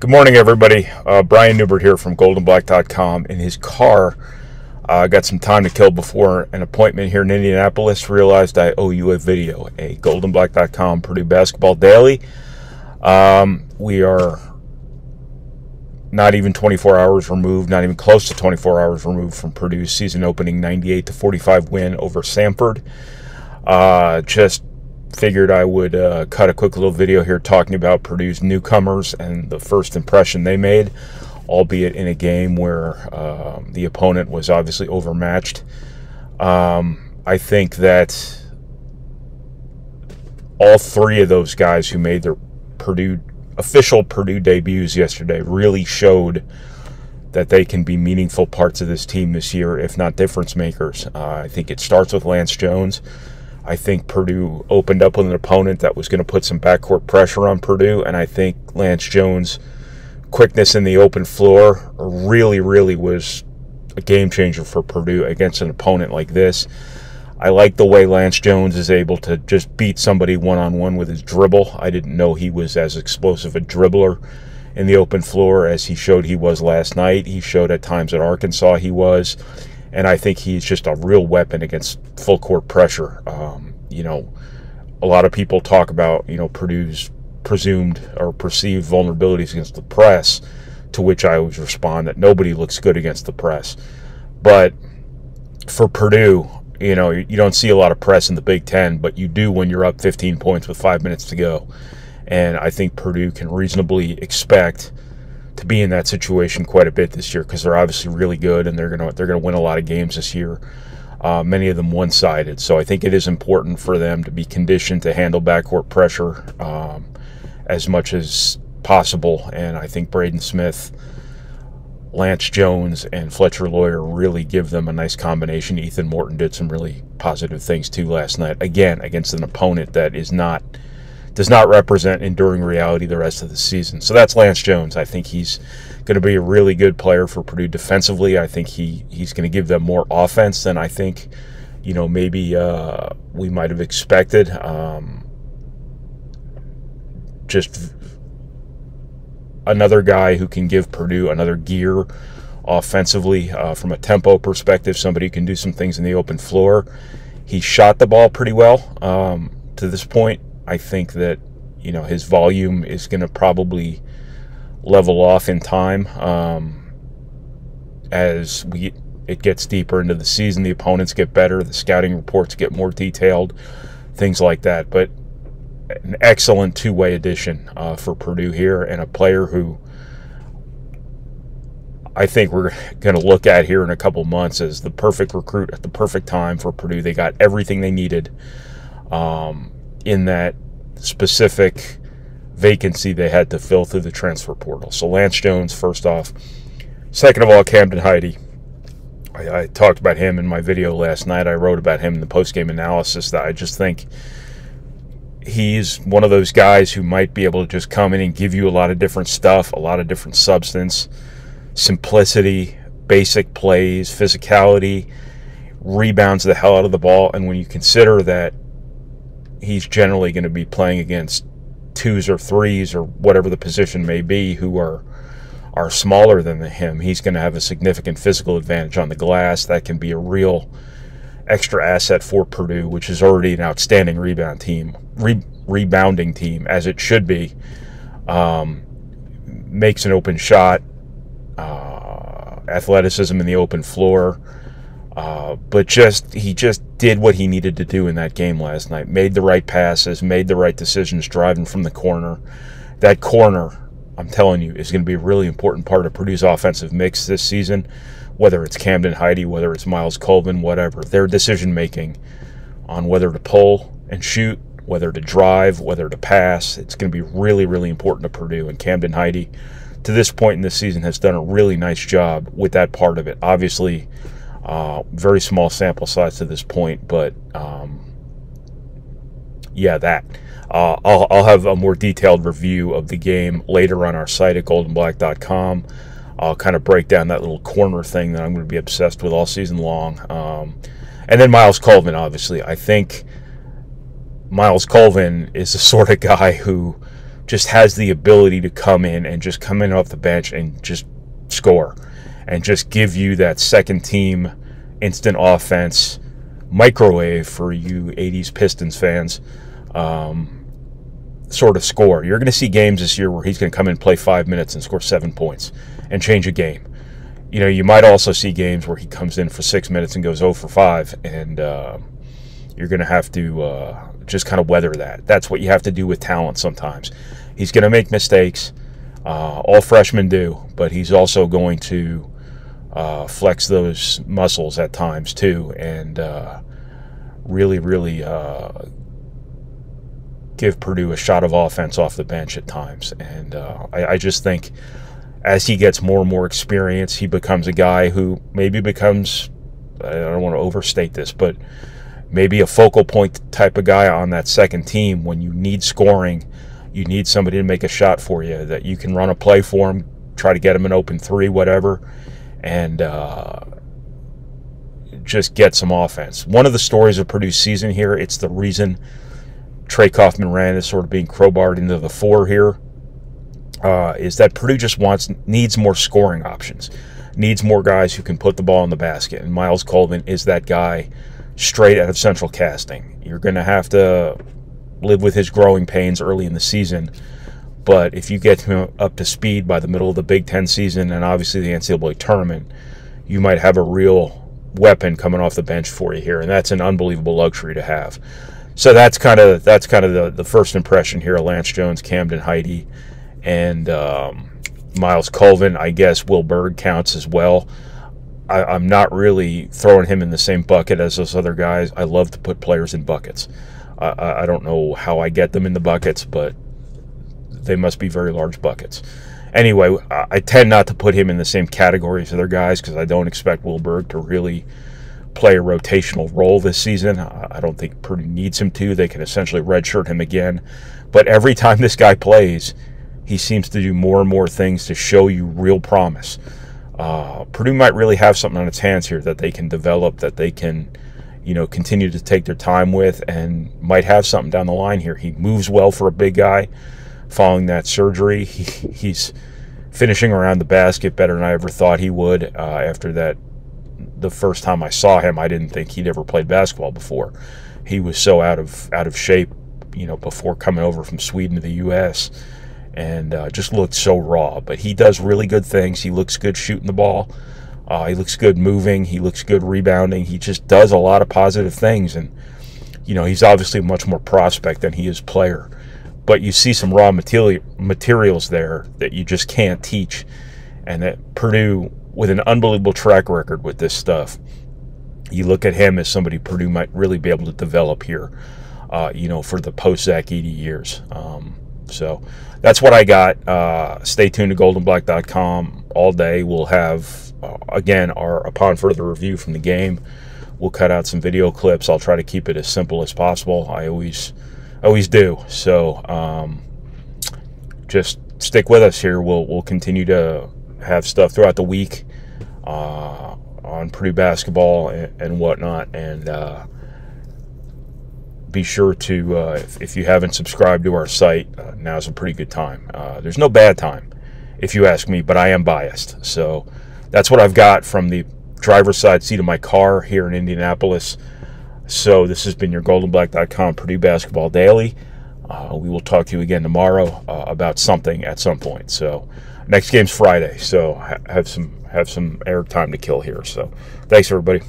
Good morning, everybody. Uh, Brian Neubert here from GoldandBlack.com. In his car, I uh, got some time to kill before an appointment here in Indianapolis. Realized I owe you a video, a GoldandBlack.com Purdue Basketball Daily. Um, we are not even 24 hours removed, not even close to 24 hours removed from Purdue's season opening 98 to 45 win over Samford. Uh, just figured I would uh, cut a quick little video here talking about Purdue's newcomers and the first impression they made, albeit in a game where uh, the opponent was obviously overmatched. Um, I think that all three of those guys who made their Purdue official Purdue debuts yesterday really showed that they can be meaningful parts of this team this year, if not difference makers. Uh, I think it starts with Lance Jones. I think Purdue opened up with an opponent that was going to put some backcourt pressure on Purdue, and I think Lance Jones' quickness in the open floor really, really was a game changer for Purdue against an opponent like this. I like the way Lance Jones is able to just beat somebody one on one with his dribble. I didn't know he was as explosive a dribbler in the open floor as he showed he was last night. He showed at times at Arkansas he was and I think he's just a real weapon against full court pressure. Um, you know, a lot of people talk about you know Purdue's presumed or perceived vulnerabilities against the press, to which I always respond that nobody looks good against the press, but for Purdue, you know, you don't see a lot of press in the Big Ten, but you do when you're up 15 points with five minutes to go, and I think Purdue can reasonably expect to be in that situation quite a bit this year because they're obviously really good and they're gonna they're gonna win a lot of games this year. Uh, many of them one-sided, so I think it is important for them to be conditioned to handle backcourt pressure um, as much as possible. And I think Braden Smith, Lance Jones, and Fletcher Loyer really give them a nice combination. Ethan Morton did some really positive things too last night. Again, against an opponent that is not does not represent enduring reality the rest of the season. So that's Lance Jones. I think he's going to be a really good player for Purdue defensively. I think he he's going to give them more offense than I think you know maybe uh, we might have expected. Um, just another guy who can give Purdue another gear offensively uh, from a tempo perspective. Somebody who can do some things in the open floor. He shot the ball pretty well um, to this point. I think that you know his volume is going to probably level off in time um, as we it gets deeper into the season. The opponents get better, the scouting reports get more detailed, things like that. But an excellent two-way addition uh, for Purdue here, and a player who I think we're going to look at here in a couple months as the perfect recruit at the perfect time for Purdue. They got everything they needed. Um, in that specific vacancy they had to fill through the transfer portal. So Lance Jones, first off. Second of all, Camden Heide. I, I talked about him in my video last night. I wrote about him in the post-game analysis that I just think he's one of those guys who might be able to just come in and give you a lot of different stuff, a lot of different substance, simplicity, basic plays, physicality, rebounds the hell out of the ball. And when you consider that he's generally going to be playing against twos or threes or whatever the position may be who are are smaller than him. He's going to have a significant physical advantage on the glass. That can be a real extra asset for Purdue, which is already an outstanding rebound team, re- rebounding team as it should be. Um, makes an open shot, uh, athleticism in the open floor. Uh, but just he just did what he needed to do in that game last night. Made the right passes, made the right decisions, driving from the corner. That corner, I'm telling you, is going to be a really important part of Purdue's offensive mix this season. Whether it's Camden Heide, whether it's Myles Colvin, whatever, their decision making on whether to pull and shoot, whether to drive, whether to pass, it's going to be really, really important to Purdue. And Camden Heide, to this point in this season, has done a really nice job with that part of it. Obviously uh, very small sample size to this point, but um, yeah, that. Uh, I'll, I'll, have a more detailed review of the game later on our site at goldandblack.com. I'll kind of break down that little corner thing that I'm going to be obsessed with all season long. Um, and then Myles Colvin, obviously. I think Myles Colvin is the sort of guy who just has the ability to come in and just come in off the bench and just score and just give you that second team instant offense microwave for you 80s Pistons fans. Um, sort of score. You're going to see games this year where he's going to come in, play five minutes, and score seven points and change a game. You know, you might also see games where he comes in for six minutes and goes 0 for 5, and uh, you're going to have to uh, just kind of weather that. That's what you have to do with talent sometimes. He's going to make mistakes. Uh, all freshmen do, but he's also going to uh, flex those muscles at times too, and uh, really, really uh, give Purdue a shot of offense off the bench at times. And uh, I, I, just think as he gets more and more experience, he becomes a guy who maybe becomes, I don't want to overstate this, but maybe a focal point type of guy on that second team when you need scoring. You need somebody to make a shot for you that you can run a play for him, try to get him an open three, whatever, and uh, just get some offense. One of the stories of Purdue's season here, it's the reason Trey Kaufman-Renn is sort of being crowbarred into the four here. Uh, is that Purdue just wants needs more scoring options, needs more guys who can put the ball in the basket, and Myles Colvin is that guy straight out of Central Casting. You're going to have to live with his growing pains early in the season, but if you get him up to speed by the middle of the Big Ten season and obviously the NCAA tournament, you might have a real weapon coming off the bench for you here, and that's an unbelievable luxury to have so that's kind of that's kind of the, the first impression here Lance Jones, Camden Heide, and um, Myles Colvin. I guess Will Berg counts as well. I, am not really throwing him in the same bucket as those other guys. I love to put players in buckets. I, I don't know how I get them in the buckets, but they must be very large buckets. Anyway, I tend not to put him in the same category as other guys because I don't expect Will Berg to really play a rotational role this season. I don't think Purdue needs him to. They can essentially redshirt him again. But every time this guy plays, he seems to do more and more things to show you real promise. Uh, Purdue might really have something on its hands here that they can develop, that they can, you know, continue to take their time with, and might have something down the line here. He moves well for a big guy. Following that surgery, he, he's finishing around the basket better than I ever thought he would uh, after that the first time I saw him, I didn't think he'd ever played basketball before. He was so out of out of shape, you know, before coming over from Sweden to the U.S. and uh, just looked so raw. But he does really good things. He looks good shooting the ball. Uh, he looks good moving. He looks good rebounding. He just does a lot of positive things, and you know, he's obviously much more prospect than he is player. But you see some raw material materials there that you just can't teach, and that Purdue with an unbelievable track record with this stuff. You look at him as somebody Purdue might really be able to develop here, uh, you know, for the post Zach Edey years. Um, so that's what I got. Uh, stay tuned to goldandblack.com all day. We'll have, uh, again, our upon further review from the game. We'll cut out some video clips. I'll try to keep it as simple as possible. I always, always do. So um, just stick with us here. We'll, we'll continue to have stuff throughout the week uh, on Purdue basketball and, and whatnot. And uh, be sure to, uh, if, if, you haven't subscribed to our site, uh, now's a pretty good time. Uh, there's no bad time, if you ask me, but I am biased. So that's what I've got from the driver's side seat of my car here in Indianapolis. So this has been your goldandblack.com Purdue Basketball Daily. Uh, we will talk to you again tomorrow uh, about something at some point. So next game's Friday, so ha- have some have some air time to kill here. So thanks everybody.